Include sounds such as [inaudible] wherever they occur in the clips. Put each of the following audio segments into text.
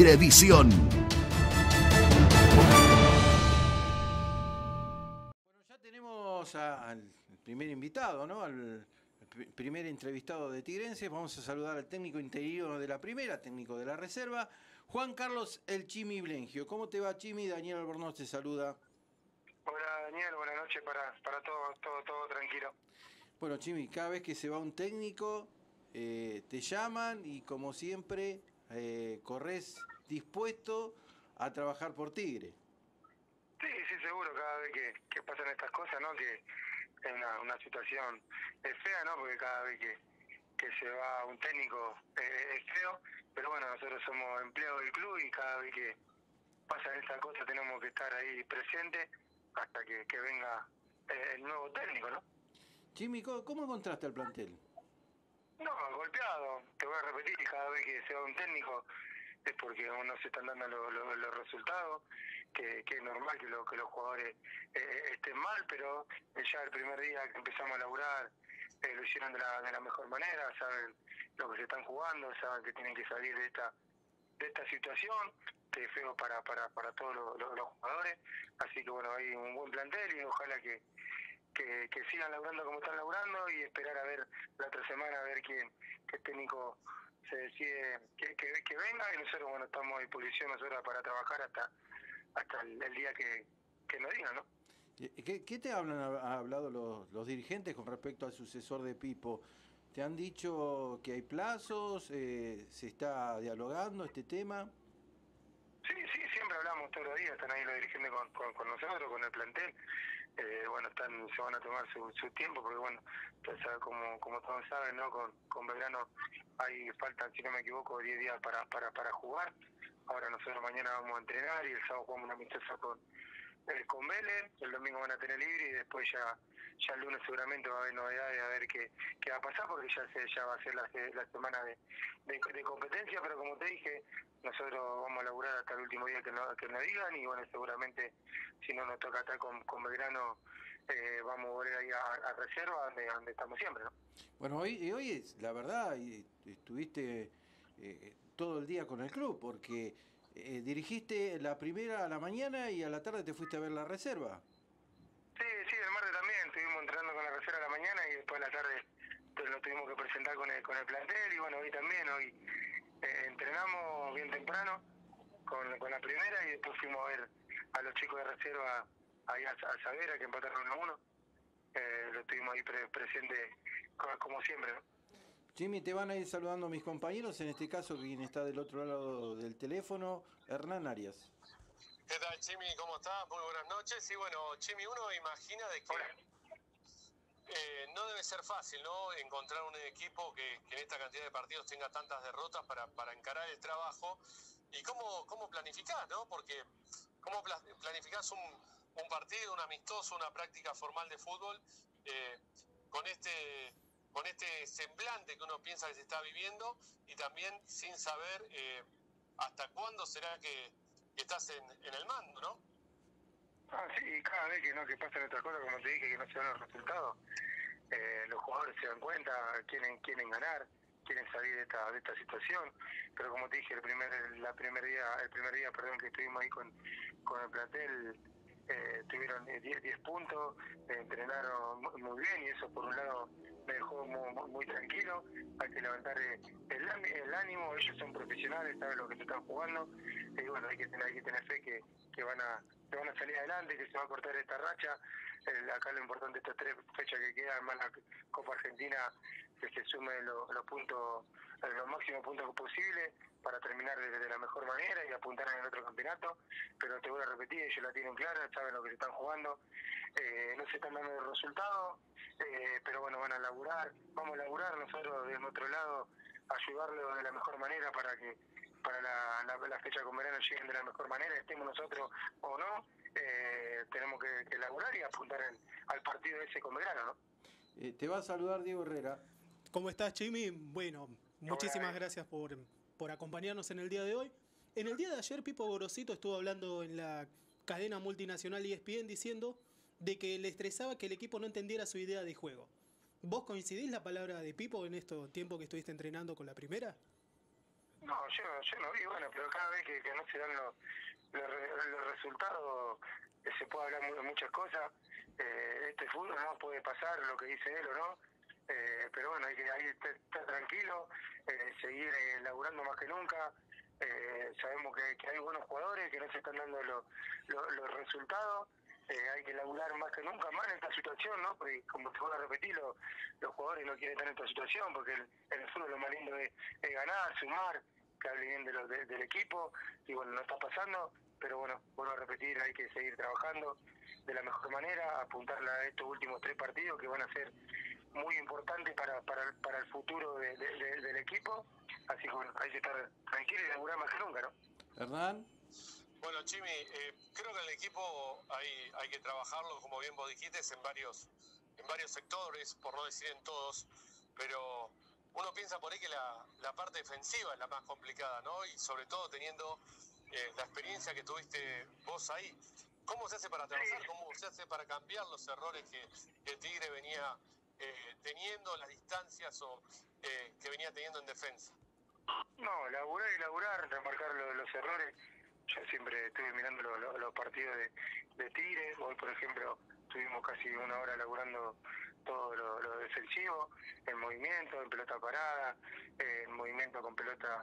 Tigrevisión. Bueno, ya tenemos a- al primer invitado, ¿no? Al pr- primer entrevistado de Tigrense. Vamos a saludar al técnico interino de la primera, técnico de la reserva, Juan Carlos El Chimi Blengio. ¿Cómo te va, Chimi? Daniel Albornoz te saluda. Hola Daniel, buenas noches para, para todo, todo, todo tranquilo. Bueno, Chimi, cada vez que se va un técnico, eh, te llaman y como siempre, eh, corres dispuesto a trabajar por Tigre. Sí, sí, seguro, cada vez que, que pasan estas cosas, ¿no? Que es una, una situación es fea, ¿no? Porque cada vez que, que se va un técnico eh, es feo, pero bueno, nosotros somos empleados del club y cada vez que pasan estas cosas tenemos que estar ahí presentes hasta que, que venga eh, el nuevo técnico, ¿no? ¿cómo, cómo encontraste al plantel? No, golpeado. Te voy a repetir, cada vez que se va un técnico es porque aún no se están dando lo- lo- los resultados, que, es normal que, lo- que los jugadores eh, estén mal, pero ya el primer día que empezamos a laburar eh, lo hicieron de la, de la mejor manera, saben lo que se están jugando, saben que tienen que salir de esta de esta situación, que es feo para, para, para todos los jugadores, así que bueno, hay un buen plantel y ojalá que, que, que sigan laburando como están laburando y esperar a ver la otra semana a ver quién qué técnico se decide que, que, que venga y nosotros bueno estamos a disposición nosotros para trabajar hasta hasta el, el día que, que nos digan, ¿no? ¿Qué, qué te hablan, ha hablado los, los dirigentes con respecto al sucesor de Pipo? ¿Te han dicho que hay plazos? Eh, ¿Se está dialogando este tema? Sí, sí, hablamos todos los días, están ahí los dirigentes con, con, nosotros, con el plantel. Eh, bueno, están se van a tomar su, su tiempo porque, bueno, como, como todos saben, ¿no? Con, con Belgrano hay faltan, si no me equivoco, 10 días para, para, para jugar. Ahora nosotros mañana vamos a entrenar y el sábado jugamos una amistosa con, eh, con Vélez, el domingo van a tener libre y después ya ya el lunes seguramente va a haber novedades a ver qué, qué va a pasar porque ya se, ya va a ser la, la semana de, de, competencia, pero como te dije, nosotros vamos a laburar hasta el último día que nos, que nos digan y bueno, seguramente si no nos toca estar con, con Belgrano eh, vamos a volver ahí a, reserva donde, donde estamos siempre, ¿no? Bueno, hoy, y hoy es la verdad, estuviste eh, todo el día con el club, porque eh, dirigiste la primera a la mañana y a la tarde te fuiste a ver la reserva. Sí, sí, el martes también, estuvimos entrenando con la reserva a la mañana y después a la tarde pues, nos tuvimos que presentar con el, con el plantel y bueno, hoy también, hoy eh, entrenamos bien temprano con, con la primera y después fuimos a ver a los chicos de reserva ahí a, a Savera que empataron 1 a 1. Eh, lo estuvimos ahí pre- presente co- como siempre, ¿no? Jimmy, te van a ir saludando mis compañeros, en este caso quien está del otro lado del teléfono, Hernán Arias. ¿Qué tal, Chimi? ¿Cómo estás? Muy buenas noches. Y bueno, Chimi, uno imagina de que eh, no debe ser fácil, ¿no? Encontrar un equipo que, que en esta cantidad de partidos tenga tantas derrotas para, para encarar el trabajo. ¿Y cómo, cómo planificás, no? Porque ¿cómo pla- planificás un, un partido, un amistoso, una práctica formal de fútbol eh, con este con este semblante que uno piensa que se está viviendo y también sin saber eh, hasta cuándo será que, estás en, el mando, ¿no? Ah, sí, cada vez que no que pasan estas cosas, como te dije, que no se dan los resultados, eh, los jugadores se dan cuenta, quieren quieren ganar, quieren salir de esta de esta situación, pero como te dije, el primer la primer día el primer día, perdón, que estuvimos ahí con, con el plantel eh, tuvieron eh, 10 10 puntos, eh, entrenaron mu- muy bien y eso por un lado me dejó muy, tranquilo, hay que levantar el, el ánimo, ellos son profesionales, saben lo que se están jugando, y bueno, hay que tener, hay que tener fe que, que van a van a salir adelante, que se va a cortar esta racha. Acá lo importante estas tres fechas que quedan, más la Copa Argentina, que se sumen los, puntos, los máximos puntos posibles para terminar de, la mejor manera y apuntar en el otro campeonato. Pero te voy a repetir, ellos la tienen clara, saben lo que se están jugando, eh, no se están dando el resultado, eh, pero bueno, van a laburar, vamos a laburar nosotros de nuestro lado, ayudarlos de la mejor manera para que para la, la, la fecha con verano lleguen de la mejor manera, estemos nosotros o no, eh, tenemos que, que laburar y apuntar en- al partido ese con Belgrano, ¿no? Eh, te va a saludar Diego Herrera. ¿Cómo estás, Jimmy? Bueno, muchísimas Hola. gracias por, por acompañarnos en el día de hoy. En el día de ayer, Pipo Gorosito estuvo hablando en la cadena multinacional E ESPN diciendo de que le estresaba que el equipo no entendiera su idea de juego. ¿Vos coincidís la palabra de Pipo en este tiempo que estuviste entrenando con la primera? No, yo, yo no vi, bueno, pero cada vez que, no se dan los, los, re- los resultados eh, se puede hablar de muchas cosas. Eh, este fútbol no puede pasar lo que dice él o no. Eh, pero bueno, hay que que estar, tranquilo, eh, seguir laburando más que nunca. Sabemos que, hay buenos jugadores que no se están dando los- los resultados. Eh, hay que laburar más que nunca más en esta situación, ¿no? Porque como te voy a repetir, lo- los jugadores no quieren estar en esta situación porque el, el fútbol lo más lindo es, ganar, sumar, que hable bien de lo- de- del equipo y bueno, no está pasando, pero bueno, vuelvo a repetir, hay que seguir trabajando de la mejor manera, apuntarle a estos últimos tres partidos que van a ser muy importantes para, para, para el futuro de- del equipo, así que bueno, hay que estar tranquilo y laburar más que nunca, ¿no? Hernán. Bueno, Chimi, eh, creo que el equipo hay, hay que trabajarlo, como bien vos dijiste, en varios, en varios sectores, por no decir en todos, pero uno piensa por ahí que la, la parte defensiva es la más complicada, ¿no? Y sobre todo teniendo eh, la experiencia que tuviste vos ahí. ¿Cómo se hace para trabajar? ¿Cómo se hace para cambiar los errores que, que el Tigre venía eh, teniendo, las distancias o, eh, que venía teniendo en defensa? No, laburar y laburar, remarcar lo- los errores. Yo siempre estuve mirando lo- lo- los partidos de, de Tigre. Hoy, por ejemplo, estuvimos casi una hora laburando todo lo, lo defensivo, en movimiento, en pelota parada, en movimiento con pelota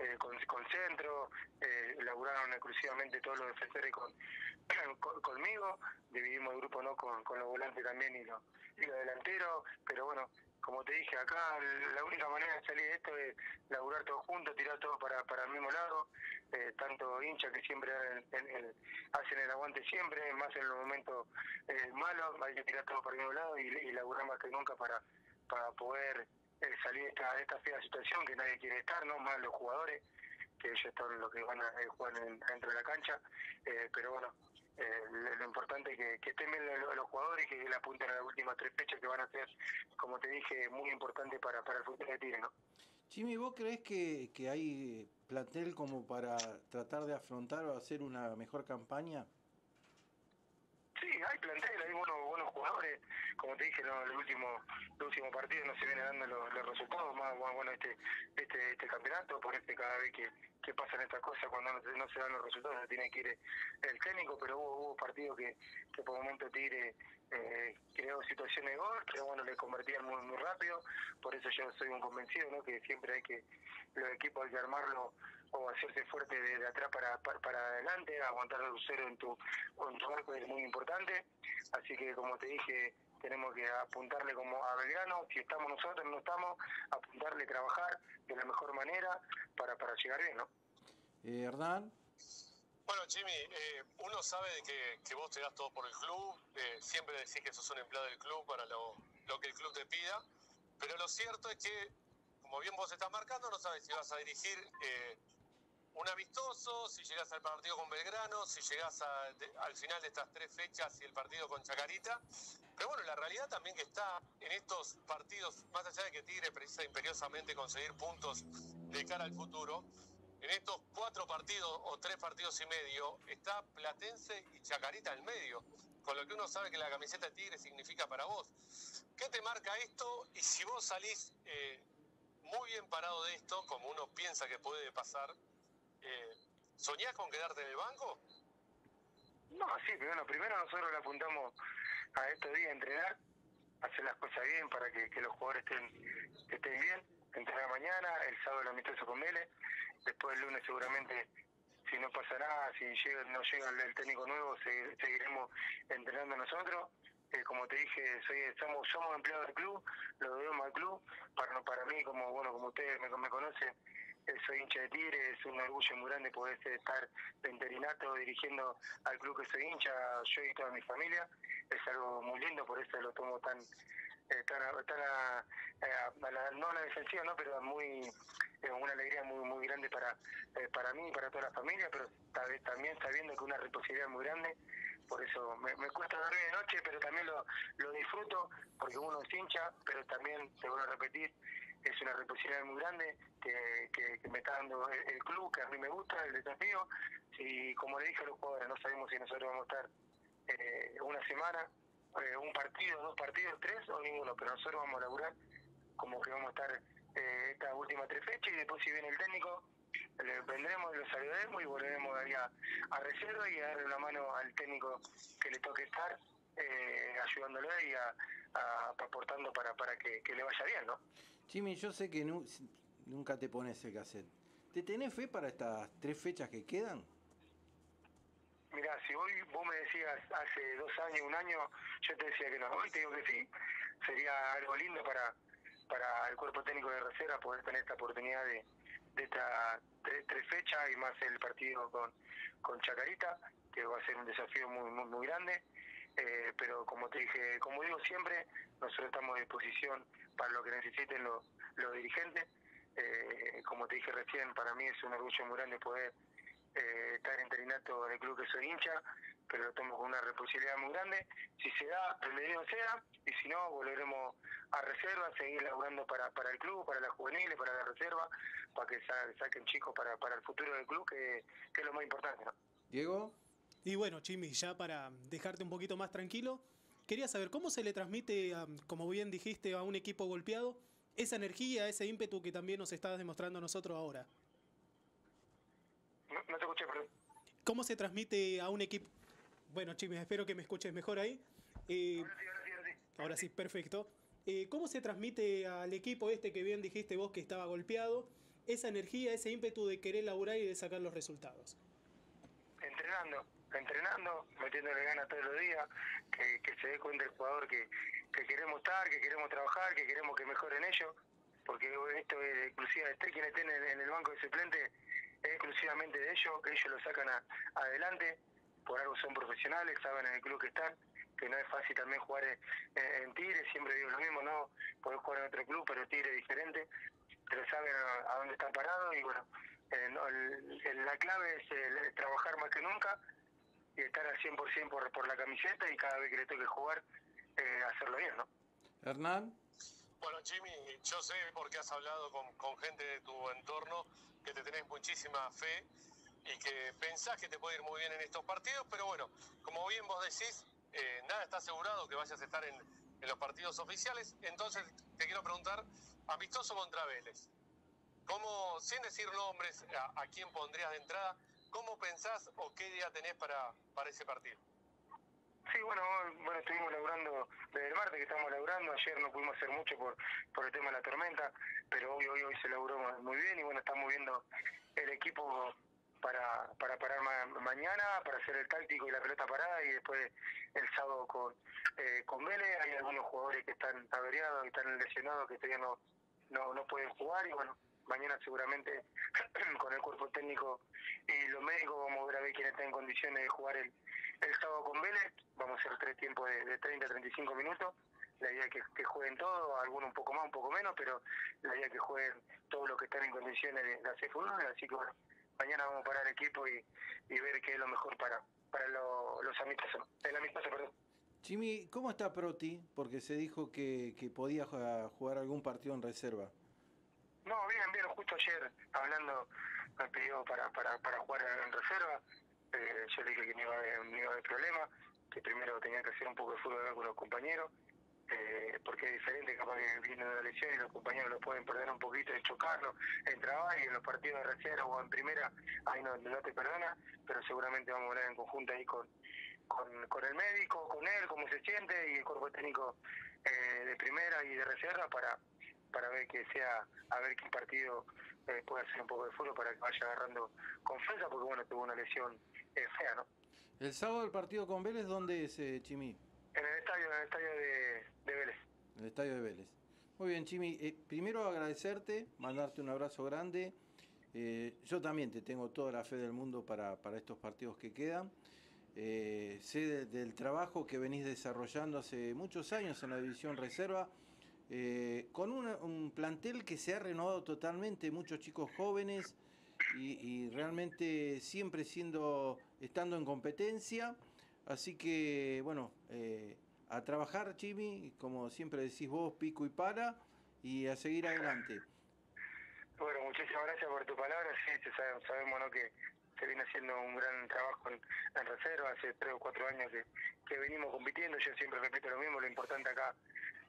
eh, con, con centro. Eh, laburaron exclusivamente todos los defensores con, [clears throat] con- conmigo. Dividimos el grupo no con, con los volantes también y los, y los delanteros. Pero bueno, como te dije acá, la única manera de salir de esto es laburar todos juntos, tirar todos para, para el mismo lado, eh, tanto hinchas que siempre en- en- en- hacen el aguante siempre, más en los momentos eh, malos, hay que tirar todos para el mismo lado y, y laburar más que nunca para, para poder eh, salir de esta, de esta fea situación que nadie quiere estar, no más los jugadores, que ellos son los que van a eh, jugar en- dentro de la cancha, eh, pero bueno, eh, lo, lo importante es que, que estén bien los, los jugadores y que le apunten a las últimas tres fechas que van a ser, como te dije, muy importantes para, para el futuro de Tigre, ¿no? Jimmy, ¿vos crees que, que hay plantel como para tratar de afrontar o hacer una mejor campaña? Sí, hay plantel, hay buenos jugadores. Como te dije, no, el último, el último partido no se vienen dando los, los resultados más más bueno este, este, este campeonato. Por este cada vez que, que pasan estas cosas, cuando no no se dan los resultados, tiene que ir el técnico. Pero hubo, hubo partidos que, que por momento Tigre eh, creó situaciones de gol, pero bueno, le convertían muy, muy rápido. Por eso yo soy un convencido, ¿no? Que siempre hay que, los equipos hay que armarlo o hacerse fuerte de, atrás para, para, para adelante, aguantar el cero en tu, en tu arco es muy importante. Así que, como te dije, tenemos que apuntarle como a Belgrano, si estamos nosotros, no estamos, apuntarle, trabajar de la mejor manera para, para llegar bien, ¿no? Eh, Hernán. Bueno, Jimmy, eh, uno sabe de que, que vos te das todo por el club, eh, siempre decís que sos un empleado del club para lo, lo que el club te pida, pero lo cierto es que, como bien vos estás marcando, no sabes si vas a dirigir eh, un amistoso, si llegás al partido con Belgrano, si de- al final de estas tres fechas y el partido con Chacarita. Pero bueno, la realidad también que está en estos partidos, más allá de que Tigre precisa imperiosamente conseguir puntos de cara al futuro, en estos cuatro partidos o tres partidos y medio está Platense y Chacarita en medio, con lo que uno sabe que la camiseta de Tigre significa para vos. ¿Qué te marca esto? Y si vos salís eh, muy bien parado de esto, como uno piensa que puede pasar, eh, ¿soñás con quedarte en el banco? No, sí, pero bueno, primero nosotros le apuntamos a estos días a entrenar, hacer las cosas bien para que, los jugadores estén, estén bien, entrenar mañana, el sábado el amistoso con Vélez, después el lunes seguramente si no pasa nada, si llega, no llega el, técnico nuevo, se- seguiremos entrenando nosotros. Eh, como te dije, soy, somos, somos empleados del club, lo debemos al club. Para, para mí, como bueno como ustedes me, me conocen, soy hincha de Tigre, es un orgullo muy grande poder estar de interinato dirigiendo al club que soy hincha, yo y toda mi familia. Es algo muy lindo, por eso lo tomo tan eh, tan, tan a- a- a la- no a la defensiva, ¿no? pero muy eh, una alegría muy muy grande para eh, para mí y para toda la familia, pero también sabiendo que una responsabilidad muy grande, por eso me, me cuesta dormir de noche, pero también lo, lo disfruto, porque uno es hincha, pero también, te vuelvo a repetir, es una responsabilidad muy grande que, que, que me está dando el, el club, que a mí me gusta, el desafío, y como le dije a los jugadores, no sabemos si nosotros vamos a estar eh, una semana, eh, un partido, dos partidos, tres o ninguno, pero nosotros vamos a laburar como que vamos a estar eh, estas últimas tres fechas y después si viene el técnico saludaremos y volveremos a, a reserva y a darle una mano al técnico que le toque estar, eh, ayudándole y a, aportando para, para que, le vaya bien, ¿no? Jimmy, yo sé que nunca te pones el cassette. ¿Te tenés fe para estas tres fechas que quedan? Mira, si hoy vos me decías hace dos años, un año, yo te decía que no. Hoy te digo que sí. Sería algo lindo para, para el cuerpo técnico de reserva poder tener esta oportunidad de, de estas tres, fechas y más el partido con, con Chacarita, que va a ser un desafío muy, muy, muy grande. Eh, pero como te dije, como digo siempre, nosotros estamos a disposición para lo que necesiten los, los dirigentes. Eh, como te dije recién, para mí es un orgullo muy grande poder eh, estar en terinato del club que soy hincha, pero lo tomo con una responsabilidad muy grande. Si se da, bienvenido sea, y si no, volveremos a reserva, seguir laburando para, para el club, para las juveniles, para la reserva, para que saquen chicos para, para el futuro del club, que, es lo más importante. Diego. Y bueno, Chimi, ya para dejarte un poquito más tranquilo, quería saber cómo se le transmite, como bien dijiste, a un equipo golpeado esa energía, ese ímpetu que también nos estás demostrando a nosotros ahora. No, te escuché, perdón. ¿Cómo se transmite a un equipo? Bueno, Chimi, espero que me escuches mejor ahí. Eh, ahora sí, ahora sí, ahora sí. Ahora sí, perfecto. Eh, ¿Cómo se transmite al equipo este que bien dijiste vos que estaba golpeado esa energía, ese ímpetu de querer laburar y de sacar los resultados? Entrenando, entrenando, metiéndole ganas todos los días, que, se dé cuenta el jugador que, queremos estar, que queremos trabajar, que queremos que mejoren ellos, porque esto es exclusiva de quienes estén en, el banco de suplente es exclusivamente de ellos, que ellos lo sacan adelante, por algo son profesionales, saben en el club que están, que no es fácil también jugar en, Tigre, siempre digo lo mismo, no podés jugar en otro club, pero Tigre es diferente, pero saben a, dónde están parados y bueno, eh, la clave es trabajar más que nunca y estar al 100% por, por la camiseta y cada vez que le toque jugar, eh, hacerlo bien, ¿no? Hernán. Bueno, Jimmy, yo sé porque has hablado con, con gente de tu entorno que te tenés muchísima fe y que pensás que te puede ir muy bien en estos partidos, pero bueno, como bien vos decís, eh, nada está asegurado que vayas a estar en, los partidos oficiales. Entonces, te quiero preguntar, amistoso contra Vélez, ¿cómo, sin decir nombres, a, quién pondrías de entrada, cómo pensás o qué día tenés para, para ese partido? Sí, bueno, bueno, estuvimos laburando desde el martes que estamos laburando, ayer no pudimos hacer mucho por, por el tema de la tormenta, pero hoy, hoy, hoy se laburó muy bien y bueno, estamos viendo el equipo para, para parar mañana, para hacer el táctico y la pelota parada y después el sábado con, eh, con Vélez. Hay algunos jugadores que están averiados, que están lesionados, que todavía no, no, no pueden jugar y bueno, mañana seguramente [clears throat] con el cuerpo técnico y los médicos vamos a ver a ver quién está en condiciones de jugar el, el sábado con Vélez. Vamos a hacer tres tiempos de, de 30 a 35 minutos. La idea es que, que, jueguen todos, algunos un poco más, un poco menos, pero la idea es que jueguen todos los que están en condiciones de, de hacer fútbol. Así que bueno, mañana vamos a parar el equipo y, ver qué es lo mejor para, para los amistosos, el amistoso, perdón. Jimmy, ¿cómo está Proti? Porque se dijo que, que podía jugar algún partido en reserva. No, bien, bien, justo ayer hablando me pidió para, para, para jugar en reserva, eh, yo le dije que no iba, a, no iba a haber problema, que primero tenía que hacer un poco de fútbol con los compañeros, eh, porque es diferente, capaz que viene una lesión y los compañeros lo pueden perder un poquito de chocarlo en trabajo y en los partidos de reserva o en primera, ahí no, no te perdona, pero seguramente vamos a hablar en conjunto ahí con, con, el médico, con él, cómo se siente y el cuerpo técnico eh, de primera y de reserva para para ver que sea, a ver qué partido eh, puede hacer un poco de fútbol para que vaya agarrando confianza, porque bueno, tuvo una lesión fea, ¿no? El sábado el partido con Vélez, ¿dónde es, Chimi? En el estadio, en el estadio de, de Vélez. En el estadio de Vélez. Muy bien, Chimi. Eh, primero agradecerte, mandarte un abrazo grande. Eh, yo también te tengo toda la fe del mundo para, para estos partidos que quedan. Eh, sé del trabajo que venís desarrollando hace muchos años en la división reserva, con un plantel que se ha renovado totalmente, muchos chicos jóvenes y, realmente siempre siendo, estando en competencia. Así que, bueno, eh, a trabajar, Chimi, como siempre decís vos, pico y para, y a seguir adelante. Bueno, muchísimas gracias por tu palabra. Sí, sabemos, ¿no? que se viene haciendo un gran trabajo en, reserva. Hace tres o cuatro años que, venimos compitiendo. Yo siempre repito lo mismo. Lo importante acá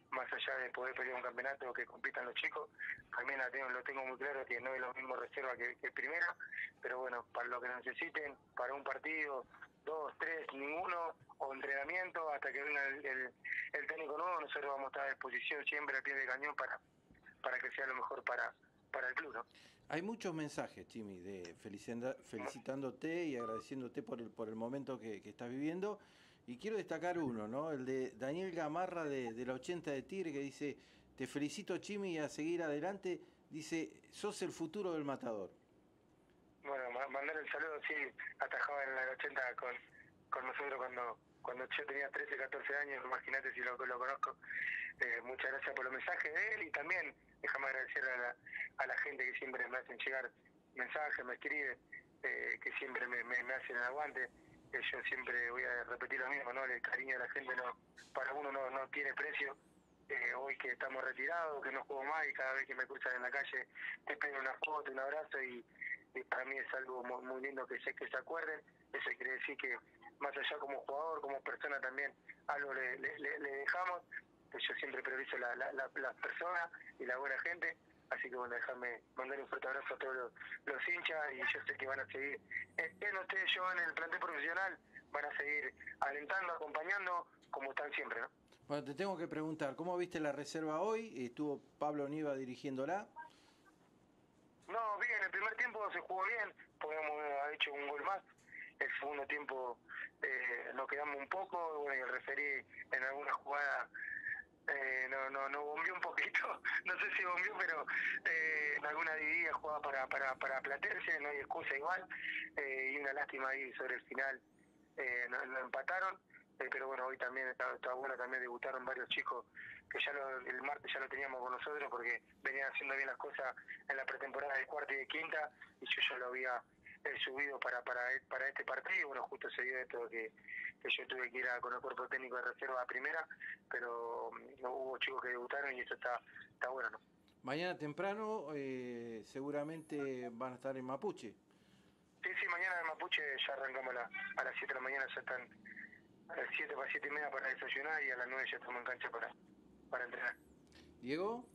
más allá de poder pelear un campeonato que compitan los chicos, también la tengo, lo tengo muy claro que no es lo mismo reserva que, que primera, pero bueno, para lo que necesiten, para un partido, dos, tres, ninguno, o entrenamiento, hasta que venga el, el, técnico nuevo, nosotros vamos a estar a disposición siempre al pie de cañón para, para que sea lo mejor para, para el club. Hay muchos mensajes, Chimi, de felicitándote y agradeciéndote por el, por el momento que, que estás viviendo. Y quiero destacar uno, ¿no? El de Daniel Gamarra de, de la 80 de Tigre que dice, te felicito Chimi a seguir adelante. Dice, sos el futuro del matador. Mandar el saludo, sí, atajaba en la 80 con, con nosotros cuando cuando yo tenía 13, 14 años, imagínate si lo, lo conozco. Eh, muchas gracias por los mensajes de él y también déjame agradecer a la, a la gente que siempre me hacen llegar mensajes, me escribe, eh, que siempre me, me, hacen el aguante yo siempre voy a repetir lo mismo, ¿no? El cariño de la gente no para uno no, no tiene precio. Eh, hoy que estamos retirados, que no juego más y cada vez que me cruzan en la calle te pido una foto, un abrazo y, para mí es algo muy, lindo que sé que se acuerden. Eso quiere decir que más allá como jugador, como persona también, algo le, dejamos. Pues yo siempre priorizo la, la, la, las personas y la buena gente Así que bueno, déjame mandar un fuerte abrazo a todos los, hinchas y yo sé que van a seguir, estén ustedes yo en el plantel profesional, van a seguir alentando, acompañando, como están siempre, ¿no? Bueno, te tengo que preguntar, ¿cómo viste la reserva hoy? ¿Estuvo Pablo Niva dirigiéndola? El primer tiempo se jugó bien, podemos haber hecho un gol más. El segundo tiempo eh, nos quedamos un poco, bueno, y referí en alguna jugada eh, no, no, no bombió un poquito, [laughs] no sé si bombió, pero eh, en alguna dividida jugaba para, para, para Platense, no hay excusa igual, eh, y una lástima ahí sobre el final, eh, no, empataron, eh, pero bueno, hoy también está, está, bueno, también debutaron varios chicos que ya lo, el martes ya lo teníamos con nosotros porque venían haciendo bien las cosas en la pretemporada de cuarta y de quinta, y yo ya lo había subido para, para, para este partido, bueno, justo se dio esto que que yo tuve que ir a, con el cuerpo técnico de reserva a primera, pero no hubo chicos que debutaron y eso está, está bueno, ¿no? Mañana temprano eh, seguramente van a estar en Mapuche. Sí, sí, mañana en Mapuche ya arrancamos a, a las 7 de la mañana, ya están a las 7 para 7 y media para desayunar y a las 9 ya estamos en cancha para, para entrenar. Diego.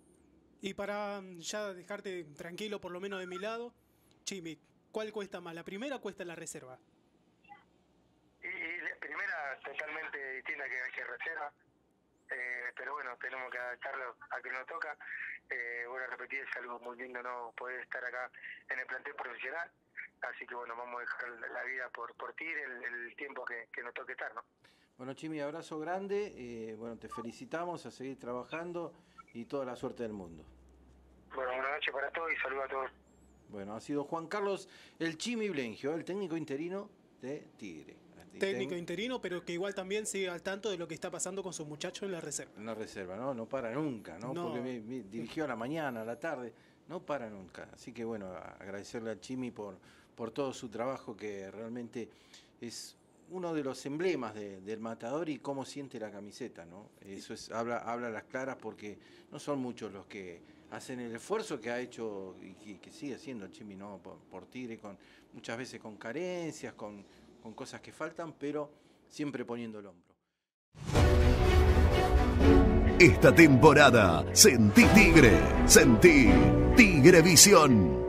Y para mm, ya dejarte tranquilo, por lo menos de mi lado, Chimi, ¿cuál cuesta más? ¿La primera cuesta la reserva? totalmente distinta que, que reserva. Eh, pero bueno, tenemos que adaptarlo a que nos toca. Eh, bueno, repetir, es algo muy lindo no poder estar acá en el plantel profesional. Así que bueno, vamos a dejar la vida por, por ti el, el tiempo que, que, nos toque estar, ¿no? Bueno, Chimi, abrazo grande. Eh, bueno, te felicitamos a seguir trabajando y toda la suerte del mundo. Bueno, buenas noches para todos y saludos a todos. Bueno, ha sido Juan Carlos el Chimi Blengio, el técnico interino de Tigre técnico interino, pero que igual también sigue al tanto de lo que está pasando con sus muchachos en la reserva. En la reserva, ¿no? No para nunca, ¿no? Porque me, dirigió a la mañana, a la tarde, no para nunca. Así que bueno, agradecerle a Chimi por, por todo su trabajo que realmente es uno de los emblemas del matador y cómo siente la camiseta, ¿no? Eso es, habla, habla a las claras porque no son muchos los que hacen el esfuerzo que ha hecho y que, sigue haciendo Chimi, ¿no? Por, por Tigre, con, muchas veces con carencias, con con cosas que faltan, pero siempre poniendo el hombro. Esta temporada, sentí Tigre, sentí Tigre Visión.